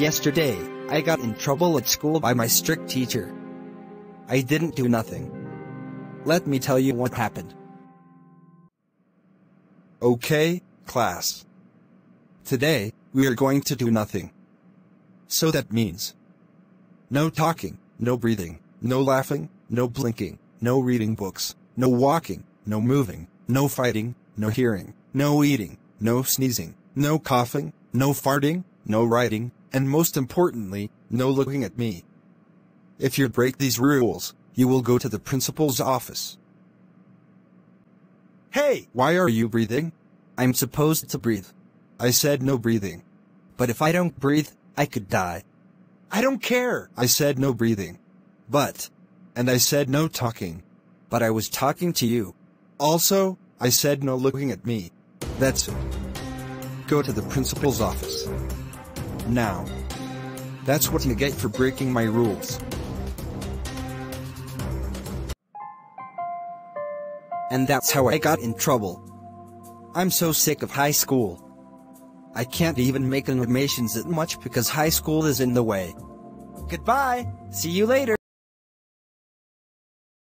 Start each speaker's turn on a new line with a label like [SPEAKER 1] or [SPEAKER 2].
[SPEAKER 1] Yesterday, I got in trouble at school by my strict teacher. I didn't do nothing. Let me tell you what happened.
[SPEAKER 2] Okay, class. Today, we are going to do nothing. So that means no talking, no breathing, no laughing, no blinking, no reading books, no walking, no moving, no fighting, no hearing, no eating, no sneezing, no coughing, no farting, no writing, and most importantly, no looking at me. If you break these rules, you will go to the principal's office. Hey, why are you breathing?
[SPEAKER 1] I'm supposed to breathe.
[SPEAKER 2] I said no breathing.
[SPEAKER 1] But if I don't breathe, I could die.
[SPEAKER 2] I don't care. I said no breathing. But, and I said no talking.
[SPEAKER 1] But I was talking to you.
[SPEAKER 2] Also, I said no looking at me.
[SPEAKER 1] That's it.
[SPEAKER 2] Go to the principal's office. Now. That's what you get for breaking my rules.
[SPEAKER 1] And that's how I got in trouble. I'm so sick of high school. I can't even make animations that much because high school is in the way. Goodbye, see you later.